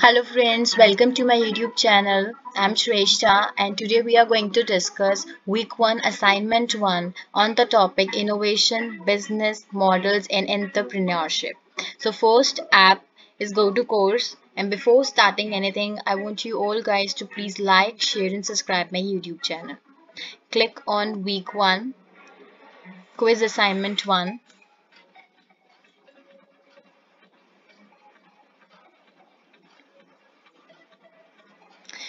Hello friends, welcome to my YouTube channel. I'm Shreshtha and today we are going to discuss week 1 assignment 1 on the topic innovation, business models and entrepreneurship. So first app is go to course and before starting anything I want you all guys to please like, share and subscribe my YouTube channel. Click on week 1 quiz assignment 1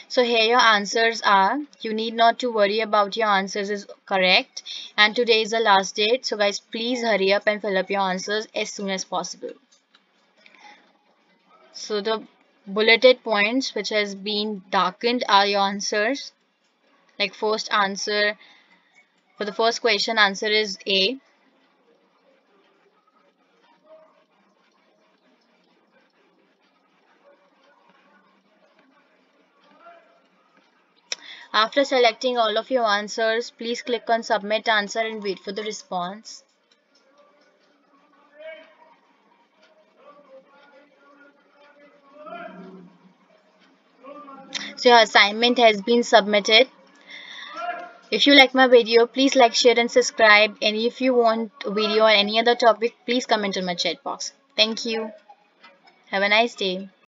So here your answers are. You need not to worry about your answers is correct. And today is the last date. So guys, please hurry up and fill up your answers as soon as possible. So the bulleted points which has been darkened are your answers. Like first answer, for the first question answer is A. After selecting all of your answers, please click on submit answer and wait for the response. So your assignment has been submitted. If you like my video, please like, share and subscribe. And if you want a video on any other topic, please comment on my chat box. Thank you. Have a nice day.